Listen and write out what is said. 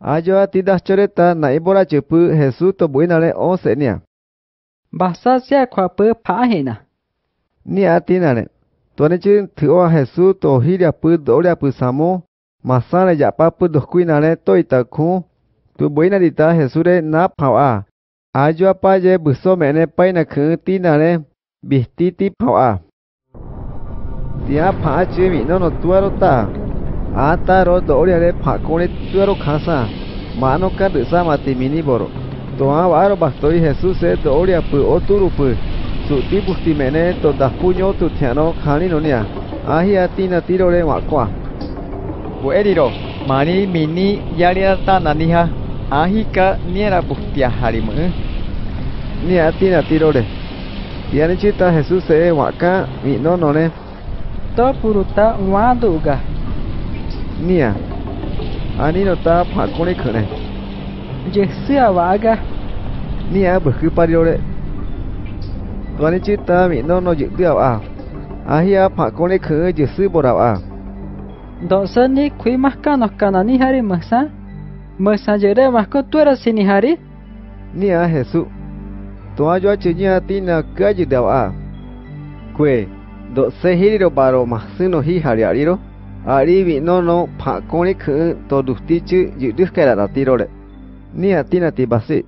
Ayo ti das choreta na ibora chupu Jesús to buinale o senia. Basa sia kwa pu pa hina. Ni atinale. Tuane chi thua Jesús to hiria pu doria pu samo. Masale ya pa pu dos kuinale to itaku. Tu buina dita Jesús re na pao a. Ayo pa ye buso mene paina khu tinale. Bisti ti pao a. Tia pa chi mi no no tuaro ta. Ata ro doria re pa kone tuaro khasa. Mano ka desa mati mini boro. Toa varo bastori Jesús se doria pu oturu pu. Su ti busti mene to da puño tu tiano khani no nia. Ahi atina tiro re wa kwa. Bueriro, mani mini yaria ta naniha. Ahi ka niera bustia harimu. Ni atina tiro re. Tiani chita Jesús se wa ka mi no no ne. To puruta wa duga. Nia. Ani no ta pa kone khane. Je sia waga. Nia bu khu pariro re. Tuani chita mi no no yu tiao a. A pa kone khu yu su borao a. Do sani kui mahka no kanani hari masa. Masa jere mahko tuera sini hari. Nia Jesús. Toa yo chinya tina ka yu dao a. Kue. Do se hiriro baro mahsuno hi hariariro. Ari aribi no no pa kone khun to du ti chu yu du ka ra ti ro le ni a ti na ti ba se